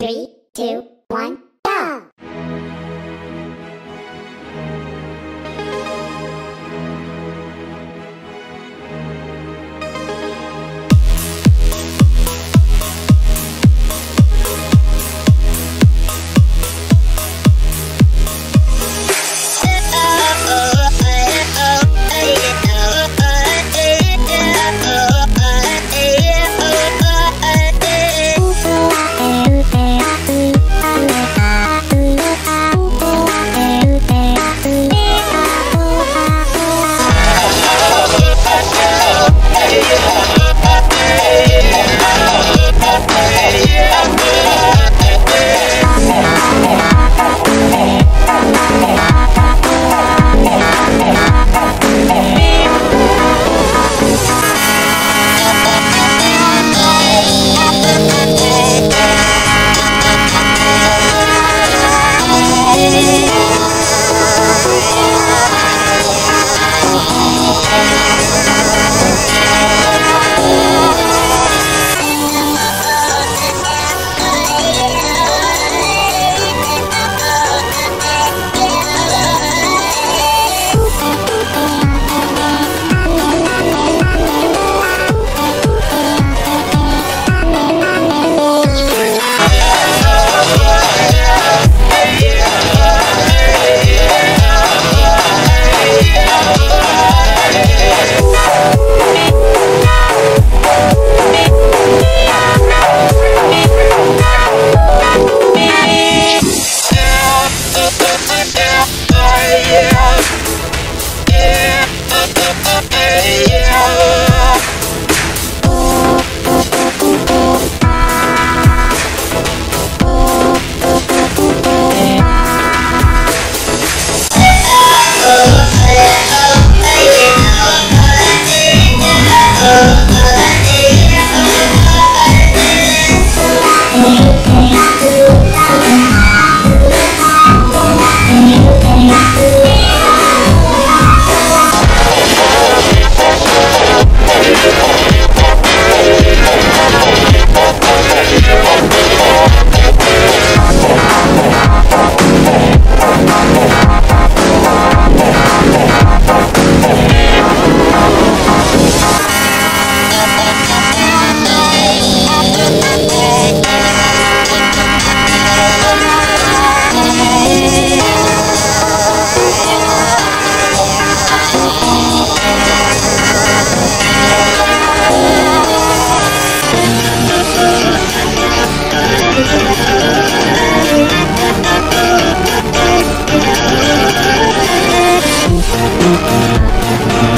Three, two, one, Thank you.